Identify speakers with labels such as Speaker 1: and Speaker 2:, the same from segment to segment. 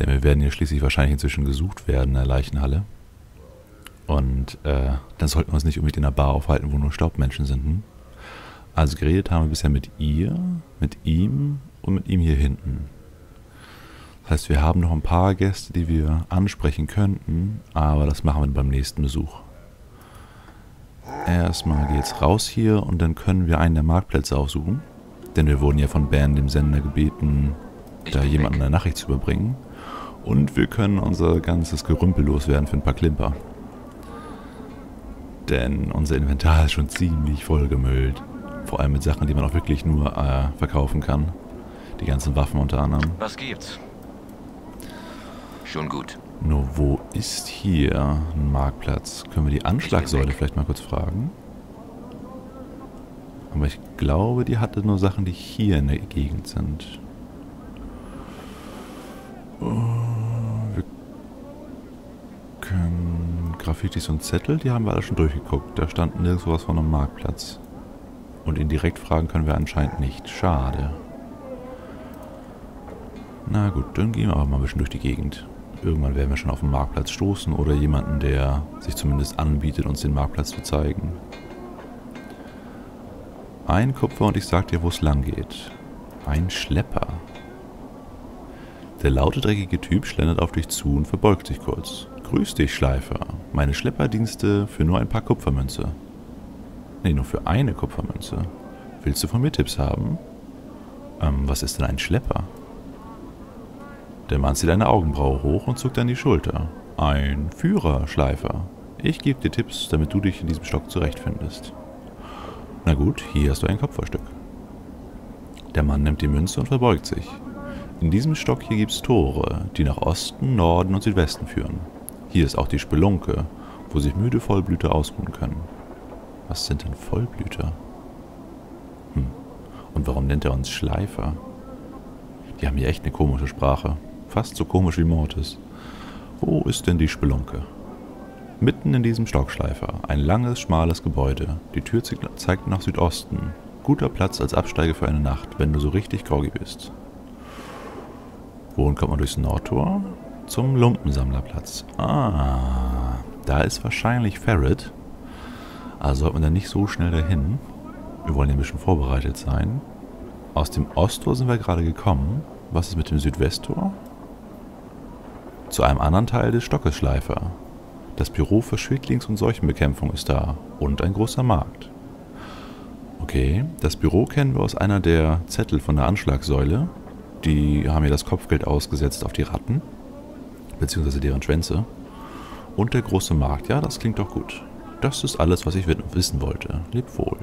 Speaker 1: Denn wir werden hier schließlich wahrscheinlich inzwischen gesucht werden in der Leichenhalle. Und äh, dann sollten wir uns nicht unbedingt in einer Bar aufhalten, wo nur Staubmenschen sind. Hm? Also geredet haben wir bisher mit ihr, mit ihm und mit ihm hier hinten. Das heißt, wir haben noch ein paar Gäste, die wir ansprechen könnten, aber das machen wir beim nächsten Besuch. Erstmal geht's raus hier und dann können wir einen der Marktplätze aufsuchen. Denn wir wurden ja von Ben, dem Sender, gebeten, da jemanden eine Nachricht zu überbringen. Und wir können unser ganzes Gerümpel loswerden für ein paar Klimper. Denn unser Inventar ist schon ziemlich vollgemüllt. Vor allem mit Sachen, die man auch wirklich nur äh, verkaufen kann. Die ganzen Waffen unter anderem.
Speaker 2: Was gibt's? Schon gut.
Speaker 1: Nur wo ist hier ein Marktplatz? Können wir die Anschlagsäule vielleicht mal kurz fragen? Aber ich glaube, die hatte nur Sachen, die hier in der Gegend sind. Oh, können Graffitis und Zettel, die haben wir alle schon durchgeguckt. Da stand nirgendwo was von einem Marktplatz. Und ihn direkt fragen können wir anscheinend nicht. Schade. Na gut, dann gehen wir aber mal ein bisschen durch die Gegend. Irgendwann werden wir schon auf den Marktplatz stoßen oder jemanden, der sich zumindest anbietet, uns den Marktplatz zu zeigen. Ein Kupfer und ich sag dir, wo es lang geht. Ein Schlepper. Der laute, dreckige Typ schlendert auf dich zu und verbeugt sich kurz. Grüß dich, Schleifer. Meine Schlepperdienste für nur ein paar Kupfermünze. Nee, nur für eine Kupfermünze. Willst du von mir Tipps haben? Ähm, was ist denn ein Schlepper? Der Mann zieht eine Augenbraue hoch und zuckt an die Schulter. Ein Führer, Schleifer. Ich gebe dir Tipps, damit du dich in diesem Stock zurechtfindest. Na gut, hier hast du ein Kupferstück. Der Mann nimmt die Münze und verbeugt sich. In diesem Stock hier gibt's Tore, die nach Osten, Norden und Südwesten führen. Hier ist auch die Spelunke, wo sich müde Vollblüter ausruhen können. Was sind denn Vollblüter? Hm. Und warum nennt er uns Schleifer? Die haben hier echt eine komische Sprache. Fast so komisch wie Mortis. Wo ist denn die Spelunke? Mitten in diesem Stockschleifer, ein langes, schmales Gebäude. Die Tür zeigt nach Südosten. Guter Platz als Absteige für eine Nacht, wenn du so richtig groggy bist. Wohin kommt man durchs Nordtor? Zum Lumpensammlerplatz. Ah, da ist wahrscheinlich Ferret. Also sollte man da nicht so schnell dahin. Wir wollen ja ein bisschen vorbereitet sein. Aus dem Osttor sind wir gerade gekommen. Was ist mit dem Südwesttor? Zu einem anderen Teil des Stockes Schleifer. Das Büro für Schädlings- und Seuchenbekämpfung ist da und ein großer Markt. Okay, das Büro kennen wir aus einer der Zettel von der Anschlagsäule. Die haben ja das Kopfgeld ausgesetzt auf die Ratten, beziehungsweise deren Schwänze. Und der große Markt, ja, das klingt doch gut. Das ist alles, was ich wissen wollte. Leb wohl.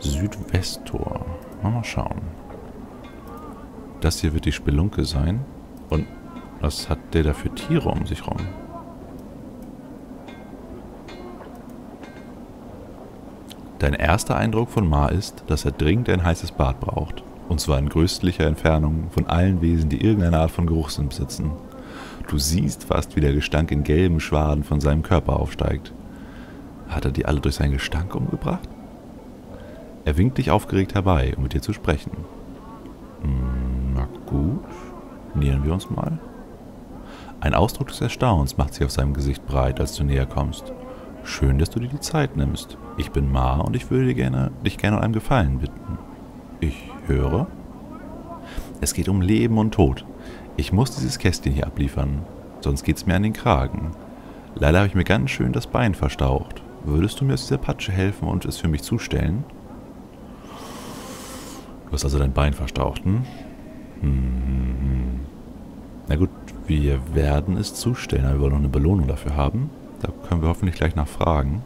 Speaker 1: Südwesttor. Mal schauen. Das hier wird die Spelunke sein. Und was hat der da für Tiere um sich rum? Dein erster Eindruck von Ma ist, dass er dringend ein heißes Bad braucht. Und zwar in größtlicher Entfernung von allen Wesen, die irgendeine Art von Geruchssinn besitzen. Du siehst fast, wie der Gestank in gelben Schwaden von seinem Körper aufsteigt. Hat er die alle durch seinen Gestank umgebracht? Er winkt dich aufgeregt herbei, um mit dir zu sprechen. Hm, na gut, nähern wir uns mal. Ein Ausdruck des Erstaunens macht sich auf seinem Gesicht breit, als du näher kommst. Schön, dass du dir die Zeit nimmst. Ich bin Ma und ich würde gerne, dich gerne um einen Gefallen bitten. Ich höre. Es geht um Leben und Tod. Ich muss dieses Kästchen hier abliefern, sonst geht's mir an den Kragen. Leider habe ich mir ganz schön das Bein verstaucht. Würdest du mir aus dieser Patsche helfen und es für mich zustellen? Du hast also dein Bein verstaucht, hm? Hm. Na gut, wir werden es zustellen, aber wir wollen noch eine Belohnung dafür haben. Da können wir hoffentlich gleich nachfragen.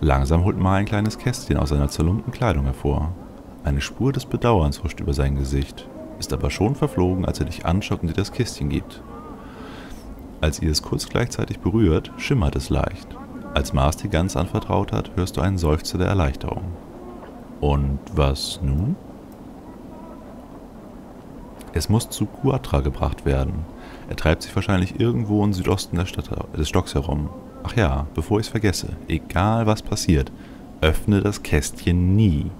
Speaker 1: Langsam holt Ma ein kleines Kästchen aus seiner zerlumpten Kleidung hervor. Eine Spur des Bedauerns huscht über sein Gesicht, ist aber schon verflogen, als er dich anschaut und dir das Kästchen gibt. Als ihr es kurz gleichzeitig berührt, schimmert es leicht. Als Mars dir ganz anvertraut hat, hörst du einen Seufzer der Erleichterung. Und was nun? Es muss zu Quatra gebracht werden. Er treibt sich wahrscheinlich irgendwo im Südosten der Stadt, des Stocks herum. Ach ja, bevor ich es vergesse, egal was passiert, öffne das Kästchen nie.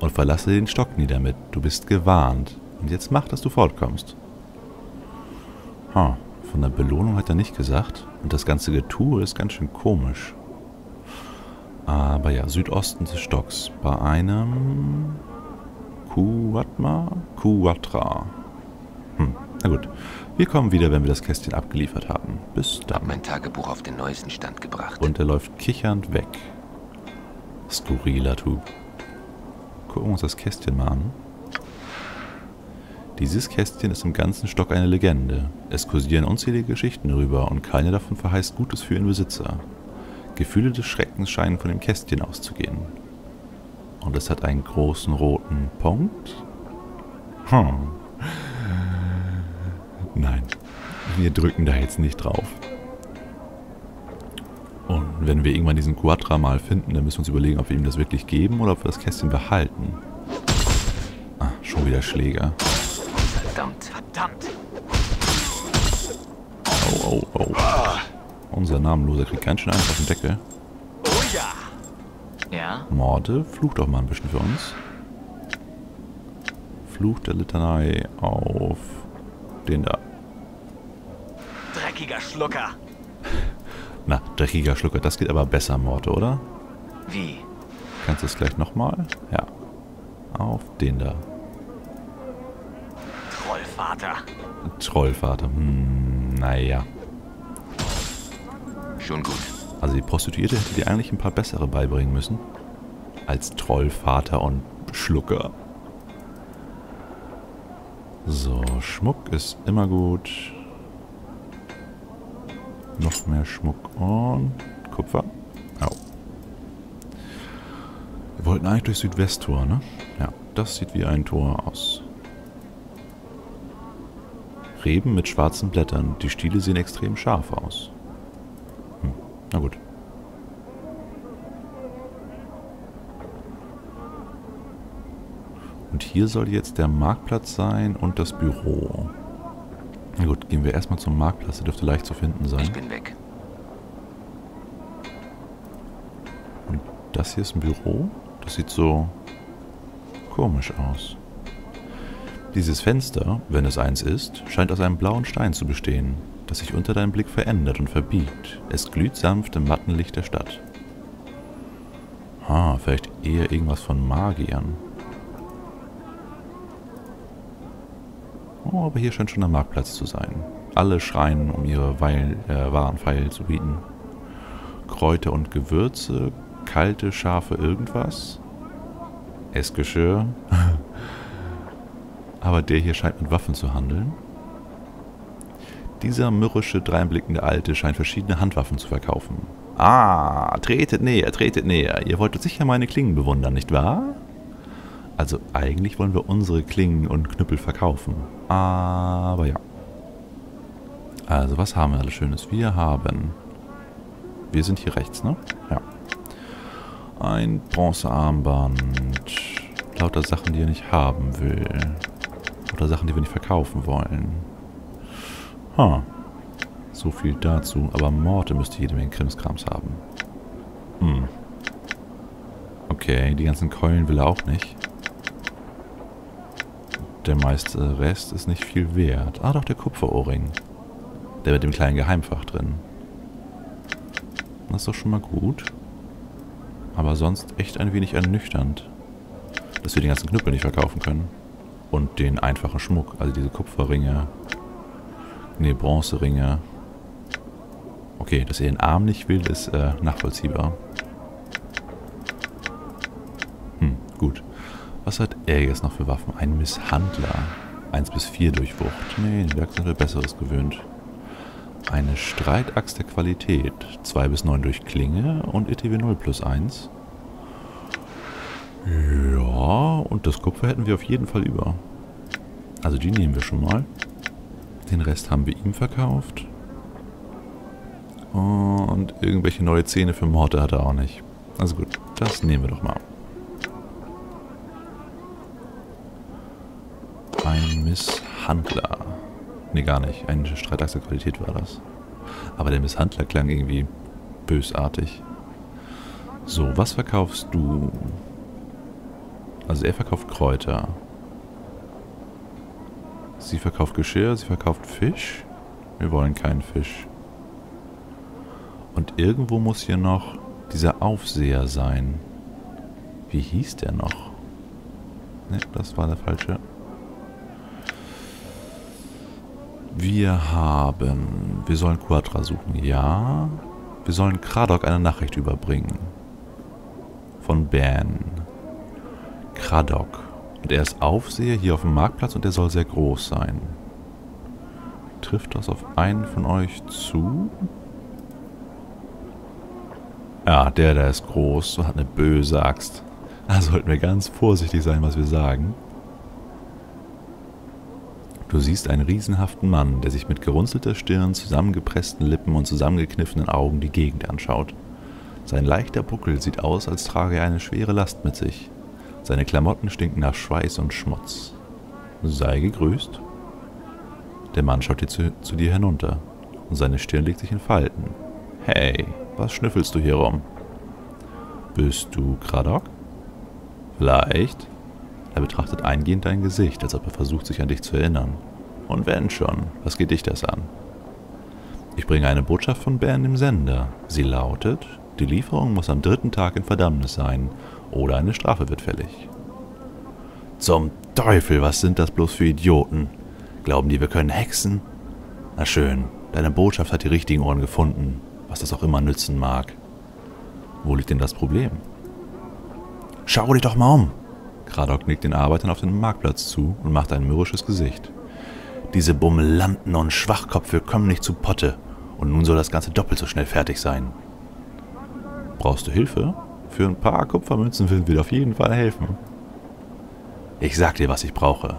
Speaker 1: Und verlasse den Stock nie damit, du bist gewarnt. Und jetzt mach, dass du fortkommst. Ha, von der Belohnung hat er nicht gesagt. Und das ganze Getue ist ganz schön komisch. Aber ja, Südosten des Stocks. Bei einem... Kuatma? Kuatra. Hm, na gut. Wir kommen wieder, wenn wir das Kästchen abgeliefert haben. Bis dann.
Speaker 2: Hab mein Tagebuch auf den neuesten Stand gebracht.
Speaker 1: Und er läuft kichernd weg. Skurriler Typ. Gucken wir uns das Kästchen mal an. Dieses Kästchen ist im ganzen Stock eine Legende. Es kursieren unzählige Geschichten darüber und keine davon verheißt Gutes für ihren Besitzer. Gefühle des Schreckens scheinen von dem Kästchen auszugehen. Und es hat einen großen roten Punkt? Hm. Nein, wir drücken da jetzt nicht drauf. Und wenn wir irgendwann diesen Quadra mal finden, dann müssen wir uns überlegen, ob wir ihm das wirklich geben oder ob wir das Kästchen behalten. Ah, schon wieder Schläger.
Speaker 2: Verdammt, verdammt.
Speaker 1: Oh, oh, oh. Unser Namenloser kriegt ganz schön eins auf den Deckel.
Speaker 2: Oh ja. Ja?
Speaker 1: Morde, fluch doch mal ein bisschen für uns. Fluch der Litanei auf den da.
Speaker 2: Dreckiger Schlucker.
Speaker 1: Na, dreckiger Schlucker, das geht aber besser, Morte, oder?
Speaker 2: Wie?
Speaker 1: Kannst du es gleich nochmal? Ja. Auf den da.
Speaker 2: Trollvater.
Speaker 1: Trollvater. Hm, naja.
Speaker 2: Schon gut.
Speaker 1: Also die Prostituierte hätte dir eigentlich ein paar bessere beibringen müssen. Als Trollvater und Schlucker. So, Schmuck ist immer gut. Noch mehr Schmuck und Kupfer. Au. Wir wollten eigentlich durch Südwesttor, ne? Ja, das sieht wie ein Tor aus. Reben mit schwarzen Blättern. Die Stiele sehen extrem scharf aus. Hm, na gut. Und hier soll jetzt der Marktplatz sein und das Büro. Na gut, gehen wir erstmal zum Marktplatz. Der dürfte leicht zu finden
Speaker 2: Ich
Speaker 1: sein.
Speaker 2: bin weg.
Speaker 1: Und das hier ist ein Büro. Das sieht so komisch aus. Dieses Fenster, wenn es eins ist, scheint aus einem blauen Stein zu bestehen, das sich unter deinem Blick verändert und verbiegt. Es glüht sanft im matten Licht der Stadt. Ah, vielleicht eher irgendwas von Magiern. Oh, aber hier scheint schon der Marktplatz zu sein. Alle schreien, um ihre Weil, äh, Warenpfeil zu bieten. Kräuter und Gewürze, kalte, scharfe irgendwas. Essgeschirr. aber der hier scheint mit Waffen zu handeln. Dieser mürrische, dreinblickende Alte scheint verschiedene Handwaffen zu verkaufen. Ah, tretet näher, tretet näher. Ihr wolltet sicher meine Klingen bewundern, nicht wahr? Also eigentlich wollen wir unsere Klingen und Knüppel verkaufen. Aber ja. Also was haben wir alles Schönes? Wir haben... Wir sind hier rechts, ne? Ja. Ein Bronzearmband. Lauter Sachen, die er nicht haben will. Oder Sachen, die wir nicht verkaufen wollen. Ha. So viel dazu. Aber Morte müsste jede Menge Krimskrams haben. Hm. Okay, die ganzen Keulen will er auch nicht. Der meiste Rest ist nicht viel wert. Ah, doch, der Kupferohrring. Der mit dem kleinen Geheimfach drin. Das ist doch schon mal gut. Aber sonst echt ein wenig ernüchternd. Dass wir den ganzen Knüppel nicht verkaufen können. Und den einfachen Schmuck. Also diese Kupferringe. Ne, Bronzeringe. Okay, dass er den Arm nicht will, ist äh, nachvollziehbar. Hm, gut. Was hat er jetzt noch für Waffen? Ein Misshandler. 1 bis 4 Durchwucht. Nee, den Werk sind wir Besseres gewöhnt. Eine Streitaxt der Qualität. 2 bis 9 durch Klinge und ETW 0 plus 1. Ja, und das Kupfer hätten wir auf jeden Fall über. Also die nehmen wir schon mal. Den Rest haben wir ihm verkauft. Und irgendwelche neue Zähne für Morte hat er auch nicht. Also gut, das nehmen wir doch mal. Ein Misshandler. Nee, gar nicht. Eine Streitaxt der Qualität war das. Aber der Misshandler klang irgendwie bösartig. So, was verkaufst du? Also er verkauft Kräuter. Sie verkauft Geschirr, sie verkauft Fisch. Wir wollen keinen Fisch. Und irgendwo muss hier noch dieser Aufseher sein. Wie hieß der noch? Ne, das war der falsche. Wir haben... Wir sollen Quadra suchen. Ja. Wir sollen Kradok eine Nachricht überbringen. Von Ben. Kradok. Und er ist Aufseher hier auf dem Marktplatz und er soll sehr groß sein. Trifft das auf einen von euch zu? Ja, der da ist groß und hat eine böse Axt. Da sollten wir ganz vorsichtig sein, was wir sagen. Du siehst einen riesenhaften Mann, der sich mit gerunzelter Stirn, zusammengepressten Lippen und zusammengekniffenen Augen die Gegend anschaut. Sein leichter Buckel sieht aus, als trage er eine schwere Last mit sich. Seine Klamotten stinken nach Schweiß und Schmutz. Sei gegrüßt. Der Mann schaut dir zu, zu dir hinunter und seine Stirn legt sich in Falten. Hey, was schnüffelst du hier rum? Bist du Kradok? Vielleicht. Er betrachtet eingehend dein Gesicht, als ob er versucht, sich an dich zu erinnern. Und wenn schon, was geht dich das an? Ich bringe eine Botschaft von Ben im Sender. Sie lautet, die Lieferung muss am dritten Tag in Verdammnis sein oder eine Strafe wird fällig. Zum Teufel, was sind das bloß für Idioten? Glauben die, wir können hexen? Na schön, deine Botschaft hat die richtigen Ohren gefunden, was das auch immer nützen mag. Wo liegt denn das Problem? Schau dich doch mal um, Kradok nickt den Arbeitern auf dem Marktplatz zu und macht ein mürrisches Gesicht. Diese Bummelanten und Schwachkopfe kommen nicht zu Potte und nun soll das Ganze doppelt so schnell fertig sein. Brauchst du Hilfe? Für ein paar Kupfermünzen würden wir dir auf jeden Fall helfen. Ich sag dir, was ich brauche.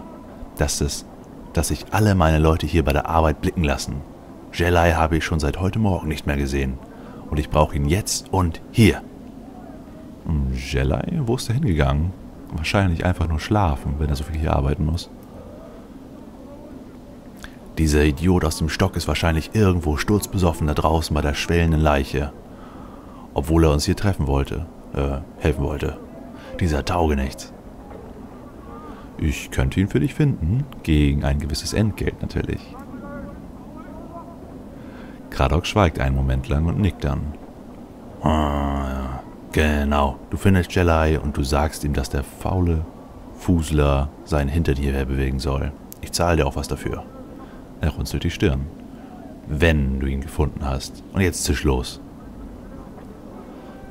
Speaker 1: Das ist, dass sich alle meine Leute hier bei der Arbeit blicken lassen. Jelai habe ich schon seit heute Morgen nicht mehr gesehen. Und ich brauche ihn jetzt und hier. Hm, Jelai? Wo ist er hingegangen? Wahrscheinlich einfach nur schlafen, wenn er so viel hier arbeiten muss. Dieser Idiot aus dem Stock ist wahrscheinlich irgendwo sturzbesoffen da draußen bei der schwellenden Leiche. Obwohl er uns hier treffen wollte. Äh, helfen wollte. Dieser Taugenichts. Ich könnte ihn für dich finden. Gegen ein gewisses Entgelt natürlich. Kradok schweigt einen Moment lang und nickt dann. Ah, Genau, du findest Jelai und du sagst ihm, dass der faule Fusler sein Hintertier bewegen soll. Ich zahle dir auch was dafür. Er runzelt die Stirn. Wenn du ihn gefunden hast. Und jetzt zisch los.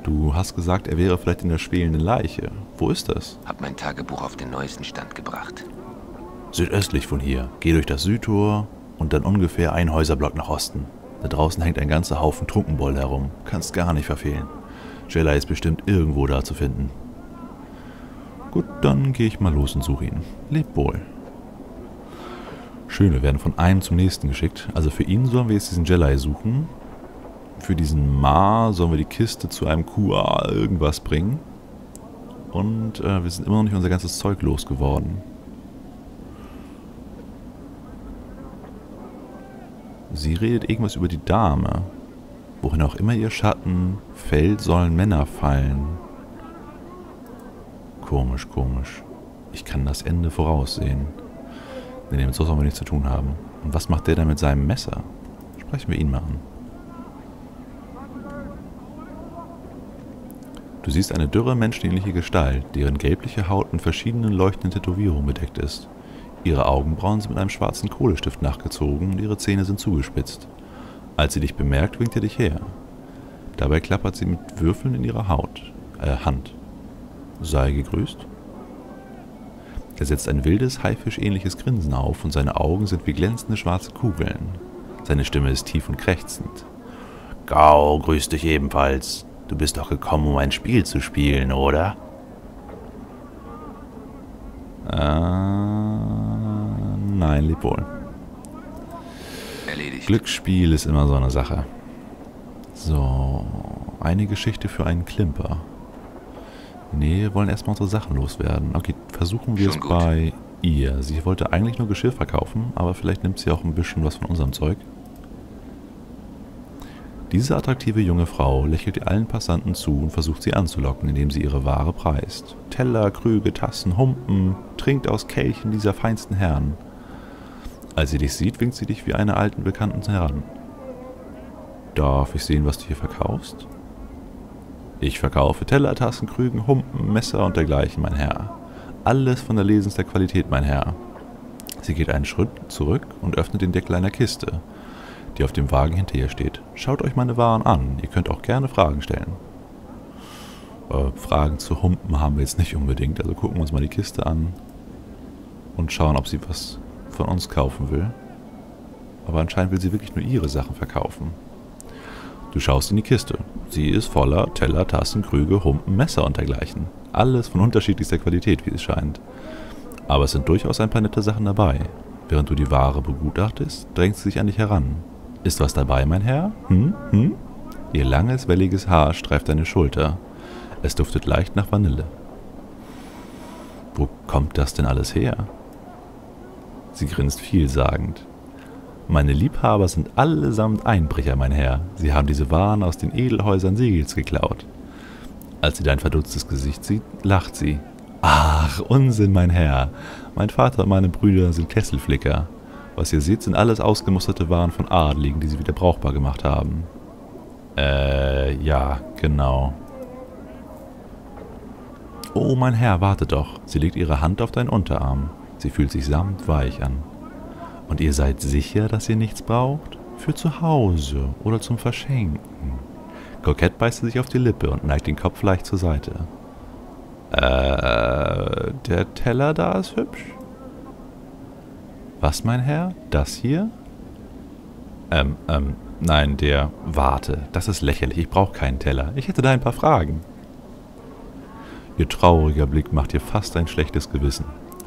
Speaker 1: Du hast gesagt, er wäre vielleicht in der schwelenden Leiche. Wo ist das?
Speaker 2: Hab mein Tagebuch auf den neuesten Stand gebracht.
Speaker 1: Südöstlich von hier. Geh durch das Südtor und dann ungefähr ein Häuserblock nach Osten. Da draußen hängt ein ganzer Haufen Trunkenboll herum. Kannst gar nicht verfehlen. Jella ist bestimmt irgendwo da zu finden. Gut, dann gehe ich mal los und suche ihn. Leb wohl. Schön, wir werden von einem zum nächsten geschickt. Also für ihn sollen wir jetzt diesen Jelai suchen. Für diesen Ma sollen wir die Kiste zu einem QA irgendwas bringen. Und äh, wir sind immer noch nicht unser ganzes Zeug losgeworden. Sie redet irgendwas über die Dame. Wohin auch immer ihr Schatten fällt, sollen Männer fallen. Komisch, komisch. Ich kann das Ende voraussehen. Nee, mit so sollen wir nichts zu tun haben. Und was macht der denn mit seinem Messer? Sprechen wir ihn mal an. Du siehst eine dürre, menschenähnliche Gestalt, deren gelbliche Haut mit verschiedenen leuchtenden Tätowierungen bedeckt ist. Ihre Augenbrauen sind mit einem schwarzen Kohlestift nachgezogen und ihre Zähne sind zugespitzt. Als sie dich bemerkt, winkt er dich her. Dabei klappert sie mit Würfeln in ihrer Haut, äh, Hand. Sei gegrüßt. Er setzt ein wildes, haifischähnliches Grinsen auf und seine Augen sind wie glänzende schwarze Kugeln. Seine Stimme ist tief und krächzend. Gau, grüß dich ebenfalls. Du bist doch gekommen, um ein Spiel zu spielen, oder? Äh, nein, leb wohl.
Speaker 2: Erledigt.
Speaker 1: Glücksspiel ist immer so eine Sache. So, eine Geschichte für einen Klimper. Nee, wir wollen erstmal unsere Sachen loswerden. Okay, versuchen wir
Speaker 2: Schon
Speaker 1: es
Speaker 2: gut.
Speaker 1: bei ihr. Sie wollte eigentlich nur Geschirr verkaufen, aber vielleicht nimmt sie auch ein bisschen was von unserem Zeug. Diese attraktive junge Frau lächelt allen Passanten zu und versucht sie anzulocken, indem sie ihre Ware preist. Teller, Krüge, Tassen, Humpen, trinkt aus Kelchen dieser feinsten Herren. Als sie dich sieht, winkt sie dich wie eine alten Bekannten heran. Darf ich sehen, was du hier verkaufst? Ich verkaufe Teller, Tassen, Krügen, Humpen, Messer und dergleichen, mein Herr. Alles von der lesendster Qualität, mein Herr. Sie geht einen Schritt zurück und öffnet den Deckel einer Kiste, die auf dem Wagen hinter ihr steht. Schaut euch meine Waren an. Ihr könnt auch gerne Fragen stellen. Äh, Fragen zu Humpen haben wir jetzt nicht unbedingt. Also gucken wir uns mal die Kiste an und schauen, ob sie was von uns kaufen will. Aber anscheinend will sie wirklich nur ihre Sachen verkaufen. Du schaust in die Kiste. Sie ist voller Teller, Tassen, Krüge, Humpen, Messer und dergleichen. Alles von unterschiedlichster Qualität, wie es scheint. Aber es sind durchaus ein paar nette Sachen dabei. Während du die Ware begutachtest, drängt sie sich an dich heran. Ist was dabei, mein Herr? Hm? Hm? Ihr langes, welliges Haar streift deine Schulter. Es duftet leicht nach Vanille. Wo kommt das denn alles her? Sie grinst vielsagend. Meine Liebhaber sind allesamt Einbrecher, mein Herr. Sie haben diese Waren aus den Edelhäusern Segels geklaut. Als sie dein verdutztes Gesicht sieht, lacht sie. Ach, Unsinn, mein Herr. Mein Vater und meine Brüder sind Kesselflicker. Was ihr seht, sind alles ausgemusterte Waren von Adligen, die sie wieder brauchbar gemacht haben. Äh, ja, genau. Oh, mein Herr, warte doch. Sie legt ihre Hand auf deinen Unterarm. Sie fühlt sich samtweich an. Und ihr seid sicher, dass ihr nichts braucht? Für zu Hause oder zum Verschenken. Kokett beißt sich auf die Lippe und neigt den Kopf leicht zur Seite. Äh, der Teller da ist hübsch. Was, mein Herr? Das hier? Ähm, ähm, nein, der. Warte, das ist lächerlich. Ich brauche keinen Teller. Ich hätte da ein paar Fragen. Ihr trauriger Blick macht ihr fast ein schlechtes Gewissen.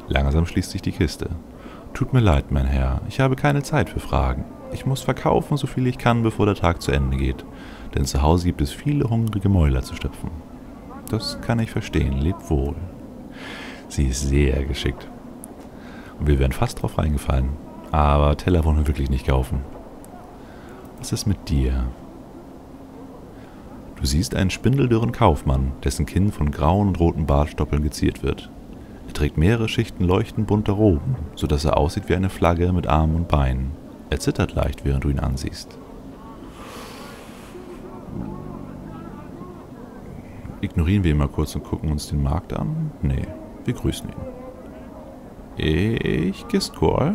Speaker 1: Langsam schließt sich die Kiste. Tut mir leid, mein Herr, ich habe keine Zeit für Fragen. Ich muss verkaufen, so viel ich kann, bevor der Tag zu Ende geht. Denn zu Hause gibt es viele hungrige Mäuler zu stopfen. Das kann ich verstehen, lebt wohl. Sie ist sehr geschickt. Und wir wären fast drauf reingefallen. Aber Teller wollen wir wirklich nicht kaufen. Was ist mit dir? Du siehst einen spindeldürren Kaufmann, dessen Kinn von grauen und roten Bartstoppeln geziert wird. Er trägt mehrere Schichten leuchtend bunter Roben, sodass er aussieht wie eine Flagge mit Armen und Beinen. Er zittert leicht, während du ihn ansiehst. Ignorieren wir ihn mal kurz und gucken uns den Markt an? Nee, wir grüßen ihn. Ich Gistkor?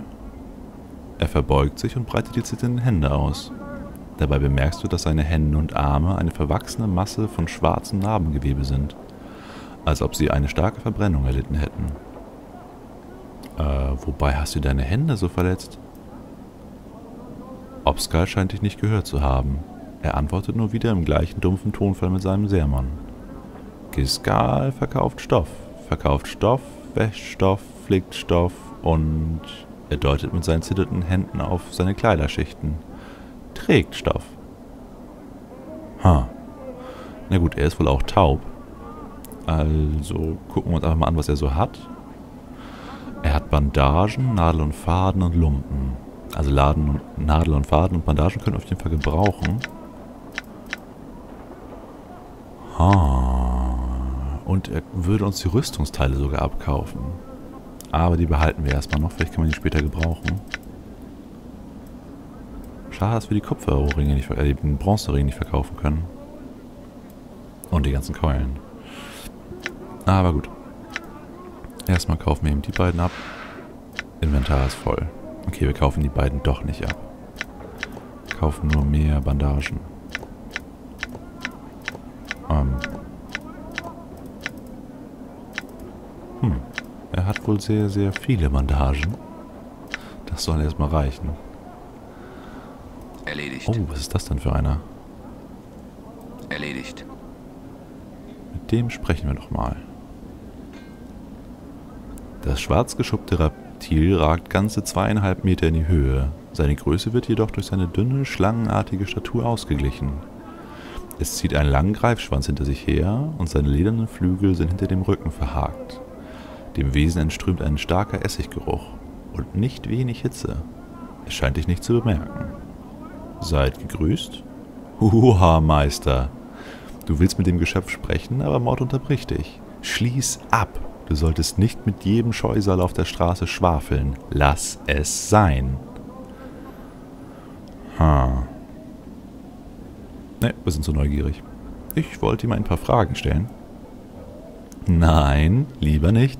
Speaker 1: Er verbeugt sich und breitet die zitternden Hände aus. Dabei bemerkst du, dass seine Hände und Arme eine verwachsene Masse von schwarzem Narbengewebe sind als ob sie eine starke Verbrennung erlitten hätten. Äh, wobei hast du deine Hände so verletzt? Obskal scheint dich nicht gehört zu haben. Er antwortet nur wieder im gleichen dumpfen Tonfall mit seinem Sermon. Giskal verkauft Stoff, verkauft Stoff, wäscht Stoff, flickt Stoff und er deutet mit seinen zitternden Händen auf seine Kleiderschichten. Trägt Stoff. Ha. Na gut, er ist wohl auch taub. Also gucken wir uns einfach mal an, was er so hat. Er hat Bandagen, Nadel und Faden und Lumpen. Also Laden und, Nadel und Faden und Bandagen können wir auf jeden Fall gebrauchen. Ha. Und er würde uns die Rüstungsteile sogar abkaufen. Aber die behalten wir erstmal noch. Vielleicht kann man die später gebrauchen. Schade, dass wir die Kupferringe nicht, äh, den Bronzering nicht verkaufen können. Und die ganzen Keulen. Aber gut. Erstmal kaufen wir eben die beiden ab. Inventar ist voll. Okay, wir kaufen die beiden doch nicht ab. Wir kaufen nur mehr Bandagen. Ähm. Hm. Er hat wohl sehr, sehr viele Bandagen. Das soll erstmal reichen.
Speaker 2: Erledigt.
Speaker 1: Oh, was ist das denn für einer?
Speaker 2: Erledigt.
Speaker 1: Mit dem sprechen wir doch mal. Das schwarz geschuppte Reptil ragt ganze zweieinhalb Meter in die Höhe. Seine Größe wird jedoch durch seine dünne, schlangenartige Statur ausgeglichen. Es zieht einen langen Greifschwanz hinter sich her und seine ledernen Flügel sind hinter dem Rücken verhakt. Dem Wesen entströmt ein starker Essiggeruch und nicht wenig Hitze. Es scheint dich nicht zu bemerken. Seid gegrüßt? Huha, Meister. Du willst mit dem Geschöpf sprechen, aber Mord unterbricht dich. Schließ ab! Du solltest nicht mit jedem Scheusal auf der Straße schwafeln. Lass es sein. Ha. Ne, wir sind so neugierig. Ich wollte ihm ein paar Fragen stellen. Nein, lieber nicht.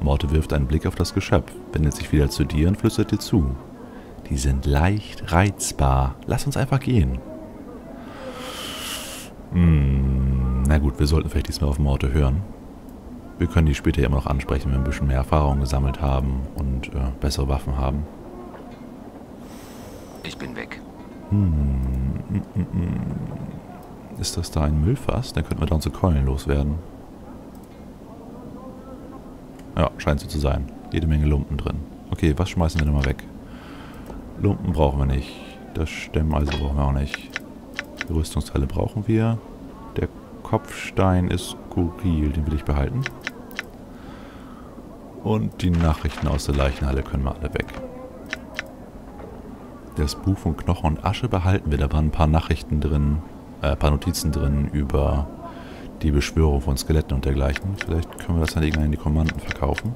Speaker 1: Morte wirft einen Blick auf das Geschöpf, wendet sich wieder zu dir und flüstert dir zu. Die sind leicht reizbar. Lass uns einfach gehen. Hm, na gut, wir sollten vielleicht diesmal auf Morte hören. Wir können die später immer noch ansprechen, wenn wir ein bisschen mehr Erfahrung gesammelt haben und äh, bessere Waffen haben.
Speaker 2: Ich bin weg.
Speaker 1: Hm. Ist das da ein Müllfass? Dann könnten wir da unsere Keulen loswerden. Ja, scheint so zu sein. Jede Menge Lumpen drin. Okay, was schmeißen wir denn mal weg? Lumpen brauchen wir nicht. Das Stemmeisen brauchen wir auch nicht. Die Rüstungsteile brauchen wir. Der Kopfstein ist skurril, den will ich behalten. Und die Nachrichten aus der Leichenhalle können wir alle weg. Das Buch von Knochen und Asche behalten wir. Da waren ein paar Nachrichten drin, äh, ein paar Notizen drin über die Beschwörung von Skeletten und dergleichen. Vielleicht können wir das dann irgendwann in die Kommanden verkaufen.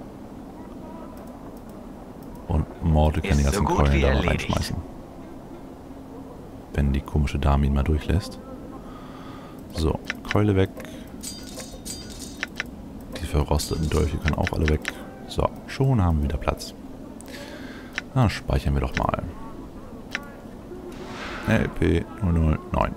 Speaker 1: Und Morde kann die ganzen so Keulen da noch reinschmeißen. Wenn die komische Dame ihn mal durchlässt. So, Keule weg. Die verrosteten Dolche können auch alle weg. So, schon haben wir wieder Platz. Na, speichern wir doch mal. LP 009.